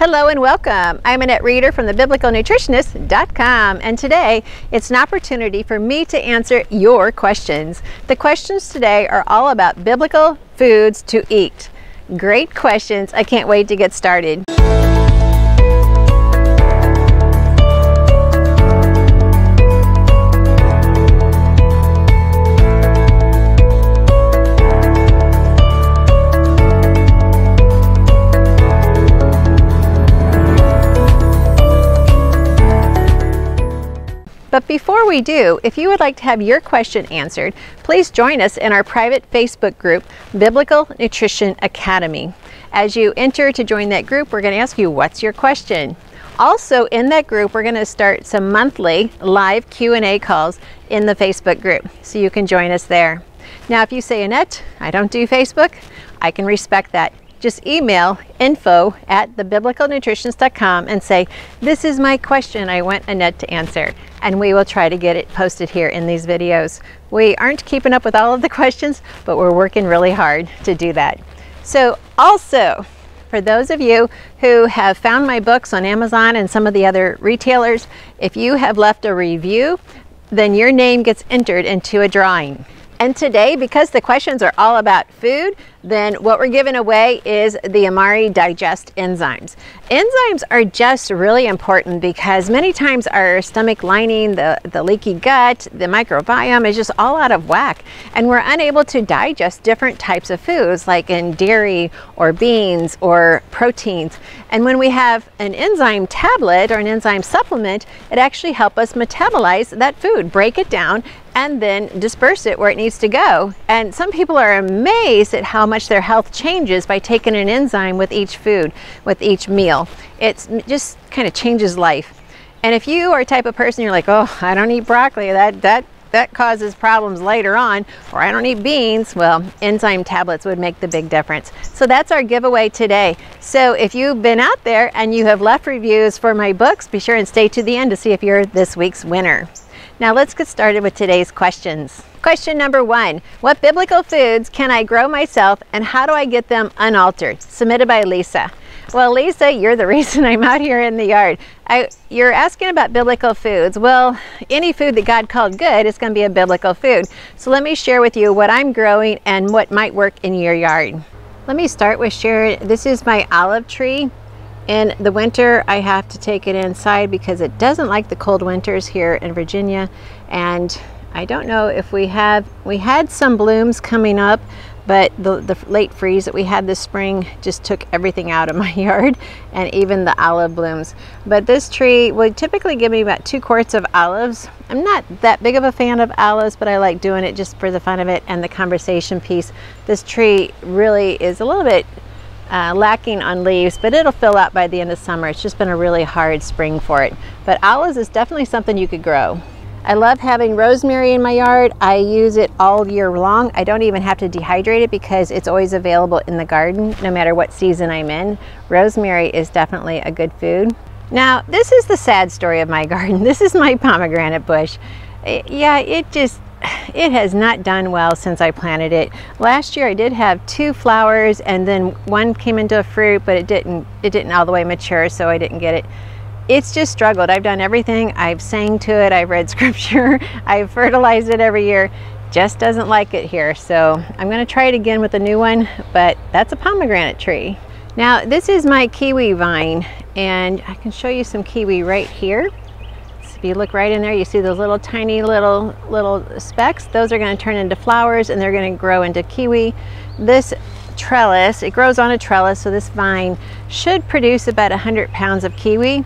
Hello and welcome. I'm Annette Reeder from thebiblicalnutritionist.com and today it's an opportunity for me to answer your questions. The questions today are all about biblical foods to eat. Great questions. I can't wait to get started. But before we do, if you would like to have your question answered, please join us in our private Facebook group, Biblical Nutrition Academy. As you enter to join that group, we're going to ask you, what's your question? Also in that group, we're going to start some monthly live Q&A calls in the Facebook group, so you can join us there. Now, if you say, Annette, I don't do Facebook, I can respect that just email info at thebiblicalnutritionist.com and say, this is my question I want Annette to answer. And we will try to get it posted here in these videos. We aren't keeping up with all of the questions, but we're working really hard to do that. So also, for those of you who have found my books on Amazon and some of the other retailers, if you have left a review, then your name gets entered into a drawing. And today, because the questions are all about food, then what we're giving away is the Amari Digest enzymes. Enzymes are just really important because many times our stomach lining, the, the leaky gut, the microbiome is just all out of whack. And we're unable to digest different types of foods like in dairy or beans or proteins. And when we have an enzyme tablet or an enzyme supplement, it actually helps us metabolize that food, break it down, and then disperse it where it needs to go. And some people are amazed at how much their health changes by taking an enzyme with each food, with each meal. It just kind of changes life. And if you are a type of person, you're like, oh, I don't eat broccoli, that, that, that causes problems later on, or I don't eat beans, well, enzyme tablets would make the big difference. So that's our giveaway today. So if you've been out there and you have left reviews for my books, be sure and stay to the end to see if you're this week's winner. Now let's get started with today's questions. Question number one, what biblical foods can I grow myself and how do I get them unaltered? Submitted by Lisa. Well, Lisa, you're the reason I'm out here in the yard. I, you're asking about biblical foods. Well, any food that God called good is going to be a biblical food. So let me share with you what I'm growing and what might work in your yard. Let me start with sharing. This is my olive tree. In the winter, I have to take it inside because it doesn't like the cold winters here in Virginia. And I don't know if we have, we had some blooms coming up, but the, the late freeze that we had this spring just took everything out of my yard and even the olive blooms. But this tree would typically give me about two quarts of olives. I'm not that big of a fan of olives, but I like doing it just for the fun of it and the conversation piece. This tree really is a little bit uh, lacking on leaves, but it'll fill out by the end of summer. It's just been a really hard spring for it. But olives is definitely something you could grow. I love having rosemary in my yard. I use it all year long. I don't even have to dehydrate it because it's always available in the garden no matter what season I'm in. Rosemary is definitely a good food. Now, this is the sad story of my garden. This is my pomegranate bush. It, yeah, it just, it has not done well since I planted it. Last year I did have two flowers and then one came into a fruit, but it didn't, it didn't all the way mature, so I didn't get it. It's just struggled. I've done everything. I've sang to it. I've read scripture. I've fertilized it every year. Just doesn't like it here. So I'm going to try it again with a new one, but that's a pomegranate tree. Now this is my kiwi vine and I can show you some kiwi right here. If you look right in there, you see those little tiny little little specks. Those are going to turn into flowers and they're going to grow into kiwi. This trellis, it grows on a trellis, so this vine should produce about 100 pounds of kiwi.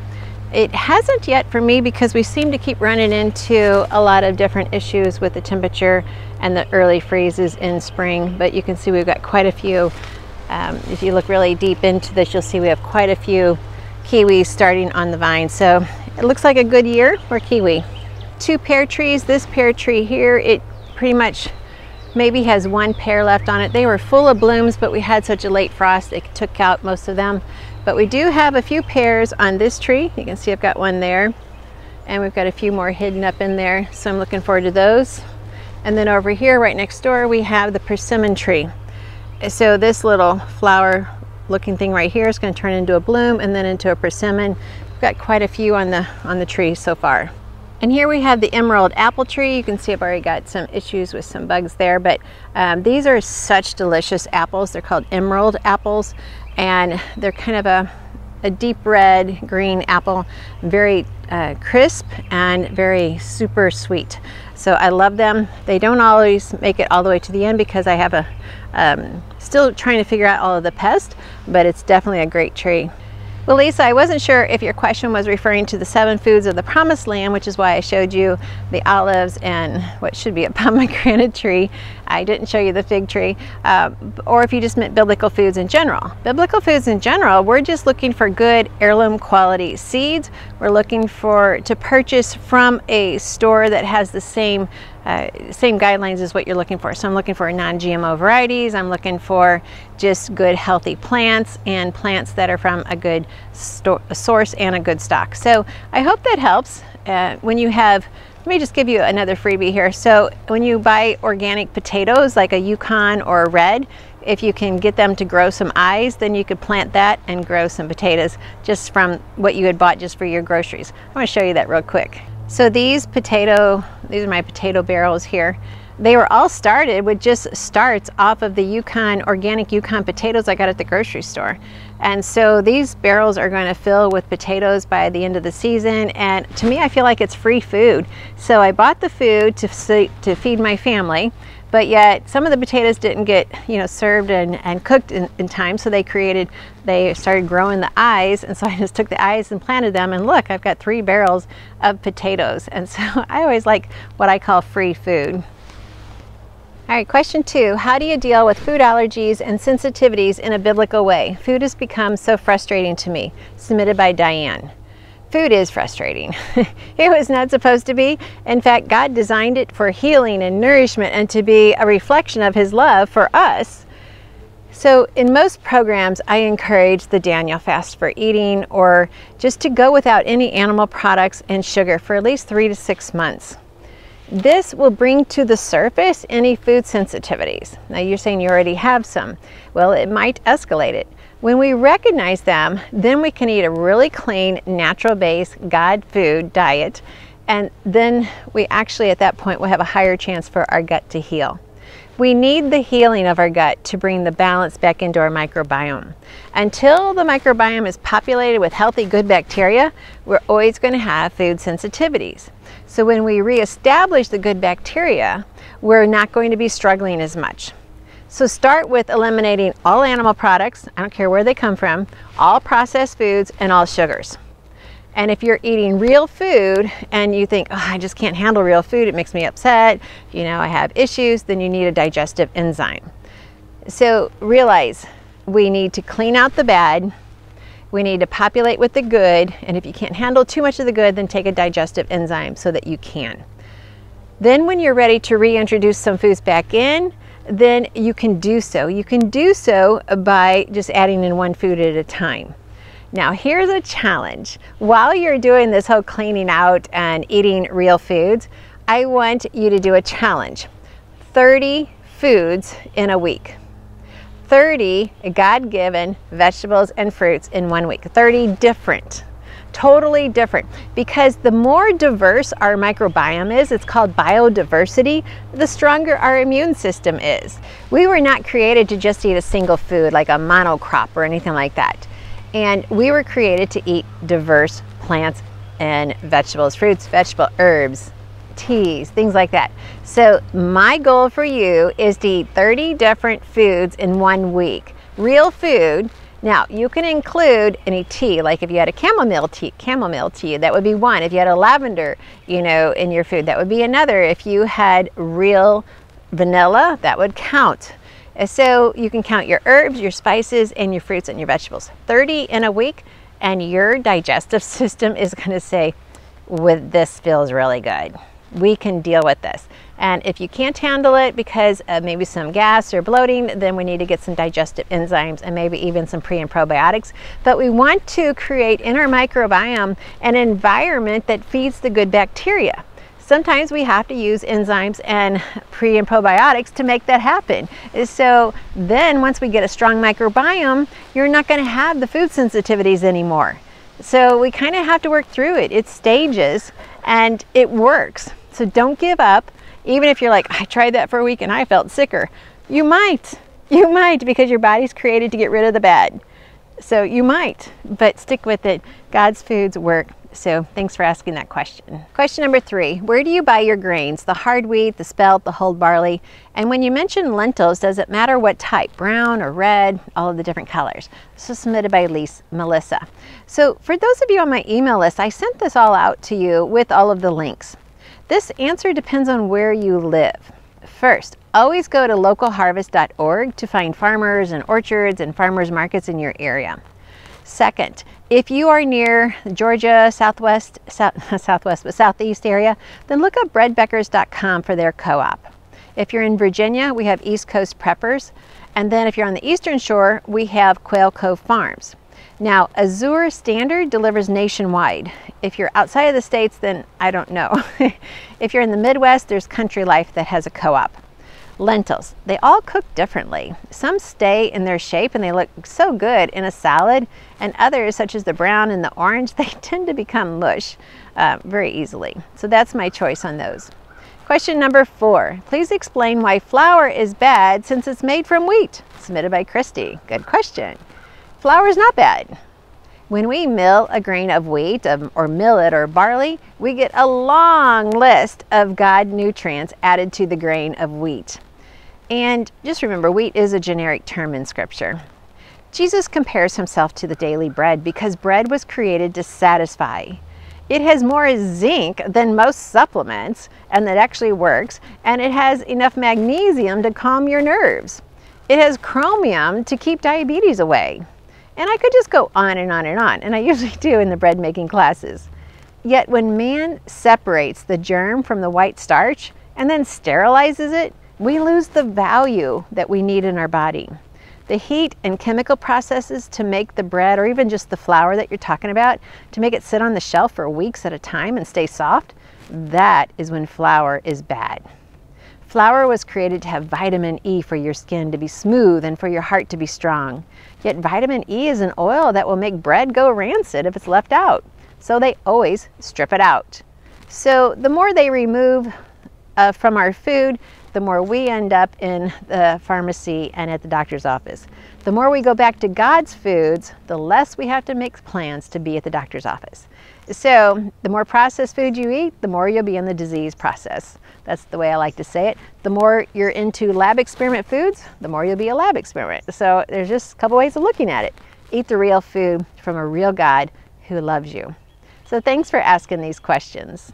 It hasn't yet for me because we seem to keep running into a lot of different issues with the temperature and the early freezes in spring, but you can see we've got quite a few. Um, if you look really deep into this, you'll see we have quite a few kiwis starting on the vine. So it looks like a good year for kiwi. Two pear trees. This pear tree here, it pretty much maybe has one pear left on it. They were full of blooms, but we had such a late frost, it took out most of them. But we do have a few pears on this tree. You can see I've got one there. And we've got a few more hidden up in there. So I'm looking forward to those. And then over here, right next door, we have the persimmon tree. So this little flower looking thing right here is going to turn into a bloom and then into a persimmon. We've got quite a few on the, on the tree so far. And here we have the emerald apple tree. You can see I've already got some issues with some bugs there, but um, these are such delicious apples. They're called emerald apples and they're kind of a, a deep red green apple, very uh, crisp and very super sweet. So I love them. They don't always make it all the way to the end because I have a, um, still trying to figure out all of the pests, but it's definitely a great tree. Well, Lisa, I wasn't sure if your question was referring to the seven foods of the promised land, which is why I showed you the olives and what should be a pomegranate tree. I didn't show you the fig tree, uh, or if you just meant biblical foods in general. Biblical foods in general, we're just looking for good heirloom quality seeds. We're looking for to purchase from a store that has the same uh, same guidelines as what you're looking for. So I'm looking for non-GMO varieties. I'm looking for just good healthy plants and plants that are from a good source and a good stock. So I hope that helps. Uh, when you have, let me just give you another freebie here. So when you buy organic potatoes like a Yukon or a red, if you can get them to grow some eyes, then you could plant that and grow some potatoes just from what you had bought just for your groceries. I'm gonna show you that real quick. So these potato, these are my potato barrels here. They were all started with just starts off of the Yukon, organic Yukon potatoes I got at the grocery store. And so these barrels are going to fill with potatoes by the end of the season. And to me, I feel like it's free food. So I bought the food to, to feed my family but yet some of the potatoes didn't get you know served and, and cooked in, in, time so they created they started growing the eyes and so I just took the eyes and planted them and look I've got three barrels of potatoes and so I always like what I call free food. All right, question two, how do you deal with food allergies and sensitivities in a biblical way? Food has become so frustrating to me. Submitted by Diane food is frustrating. it was not supposed to be. In fact, God designed it for healing and nourishment and to be a reflection of His love for us. So, in most programs, I encourage the Daniel fast for eating or just to go without any animal products and sugar for at least three to six months. This will bring to the surface any food sensitivities. Now, you're saying you already have some. Well, it might escalate it. When we recognize them, then we can eat a really clean, natural based God food diet. And then we actually, at that point, will have a higher chance for our gut to heal. We need the healing of our gut to bring the balance back into our microbiome. Until the microbiome is populated with healthy, good bacteria, we're always going to have food sensitivities. So when we reestablish the good bacteria, we're not going to be struggling as much. So start with eliminating all animal products, I don't care where they come from, all processed foods and all sugars. And if you're eating real food and you think, oh, I just can't handle real food, it makes me upset, you know, I have issues, then you need a digestive enzyme. So realize we need to clean out the bad, we need to populate with the good, and if you can't handle too much of the good, then take a digestive enzyme so that you can. Then when you're ready to reintroduce some foods back in, then you can do so. You can do so by just adding in one food at a time. Now here's a challenge. While you're doing this whole cleaning out and eating real foods, I want you to do a challenge. 30 foods in a week. 30 God-given vegetables and fruits in one week. 30 different totally different because the more diverse our microbiome is, it's called biodiversity, the stronger our immune system is. We were not created to just eat a single food like a monocrop or anything like that. And we were created to eat diverse plants and vegetables, fruits, vegetable, herbs, teas, things like that. So my goal for you is to eat 30 different foods in one week. Real food now, you can include any tea, like if you had a chamomile tea, chamomile tea, that would be one. If you had a lavender, you know, in your food, that would be another. If you had real vanilla, that would count. So you can count your herbs, your spices, and your fruits and your vegetables. 30 in a week, and your digestive system is going to say, with this feels really good. We can deal with this. And if you can't handle it because of maybe some gas or bloating, then we need to get some digestive enzymes and maybe even some pre and probiotics. But we want to create in our microbiome an environment that feeds the good bacteria. sometimes we have to use enzymes and pre and probiotics to make that happen. So then once we get a strong microbiome, you're not going to have the food sensitivities anymore. So we kind of have to work through it. It's stages and it works. So don't give up. Even if you're like, I tried that for a week and I felt sicker. You might. You might because your body's created to get rid of the bad. So you might, but stick with it. God's foods work. So thanks for asking that question. Question number three, where do you buy your grains? The hard wheat, the spelt, the hulled barley? And when you mention lentils, does it matter what type, brown or red, all of the different colors? This was submitted by Lisa, Melissa. So for those of you on my email list, I sent this all out to you with all of the links. This answer depends on where you live. First, always go to localharvest.org to find farmers and orchards and farmers markets in your area. Second, if you are near the Georgia, Southwest, South, Southwest, but Southeast area, then look up breadbeckers.com for their co-op. If you're in Virginia, we have East Coast Preppers. And then if you're on the Eastern Shore, we have Quail Cove Farms. Now, Azure Standard delivers nationwide. If you're outside of the States, then I don't know. if you're in the Midwest, there's Country Life that has a co-op. Lentils, they all cook differently. Some stay in their shape and they look so good in a salad, and others, such as the brown and the orange, they tend to become mush uh, very easily. So that's my choice on those. Question number four, please explain why flour is bad since it's made from wheat. Submitted by Christy. Good question. Flour is not bad. When we mill a grain of wheat um, or millet or barley, we get a long list of God nutrients added to the grain of wheat. And just remember, wheat is a generic term in Scripture. Jesus compares himself to the daily bread because bread was created to satisfy. It has more zinc than most supplements, and that actually works, and it has enough magnesium to calm your nerves. It has chromium to keep diabetes away. And I could just go on and on and on, and I usually do in the bread making classes. Yet when man separates the germ from the white starch and then sterilizes it, we lose the value that we need in our body. The heat and chemical processes to make the bread or even just the flour that you're talking about, to make it sit on the shelf for weeks at a time and stay soft, that is when flour is bad. Flour was created to have vitamin E for your skin to be smooth and for your heart to be strong. Yet vitamin E is an oil that will make bread go rancid if it's left out. So they always strip it out. So the more they remove uh, from our food, the more we end up in the pharmacy and at the doctor's office. The more we go back to God's foods, the less we have to make plans to be at the doctor's office. So the more processed food you eat, the more you'll be in the disease process. That's the way I like to say it. The more you're into lab experiment foods, the more you'll be a lab experiment. So there's just a couple ways of looking at it. Eat the real food from a real God who loves you. So thanks for asking these questions.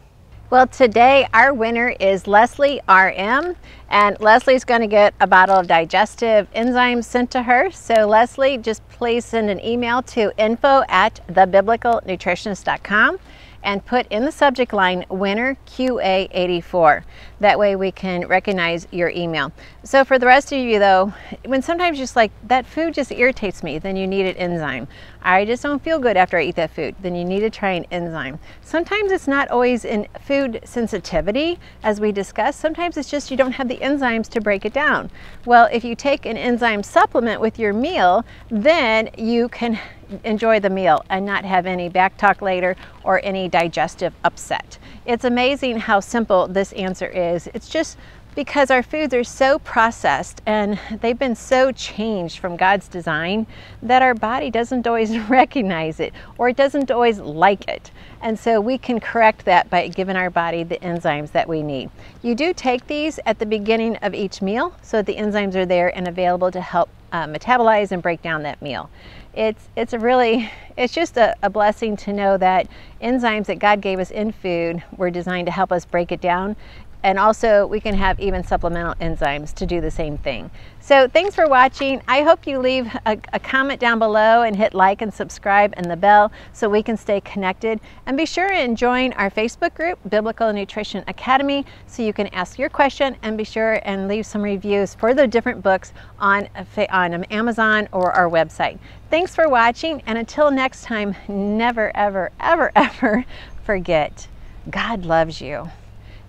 Well, today our winner is Leslie RM, and Leslie's going to get a bottle of digestive enzymes sent to her. So, Leslie, just please send an email to info at thebiblicalnutritionist.com and put in the subject line winner QA84. That way we can recognize your email. So for the rest of you though, when sometimes just like that food just irritates me, then you need an enzyme. I just don't feel good after I eat that food, then you need to try an enzyme. Sometimes it's not always in food sensitivity as we discussed. Sometimes it's just you don't have the enzymes to break it down. Well, if you take an enzyme supplement with your meal, then you can enjoy the meal and not have any back talk later or any digestive upset. It's amazing how simple this answer is. It's just because our foods are so processed and they've been so changed from God's design that our body doesn't always recognize it or it doesn't always like it. And so we can correct that by giving our body the enzymes that we need. You do take these at the beginning of each meal so that the enzymes are there and available to help uh, metabolize and break down that meal it's it's a really it's just a, a, blessing to know that enzymes that God gave us in food were designed to help us break it down and also we can have even supplemental enzymes to do the same thing. So thanks for watching. I hope you leave a, a, comment down below and hit like and subscribe and the bell so we can stay connected. And be sure and join our Facebook group, Biblical Nutrition Academy, so you can ask your question and be sure and leave some reviews for the different books on, on Amazon or our website. Thanks for watching and until next time, never, ever, ever, ever forget God loves you.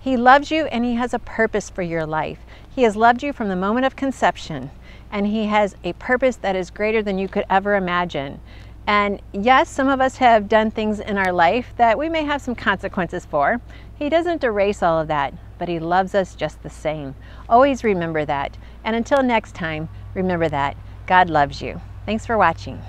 He loves you and He has a purpose for your life. He has loved you from the moment of conception, and He has a purpose that is greater than you could ever imagine. And yes, some of us have done things in our life that we may have some consequences for. He doesn't erase all of that, but He loves us just the same. Always remember that. And until next time, remember that God loves you. Thanks for watching.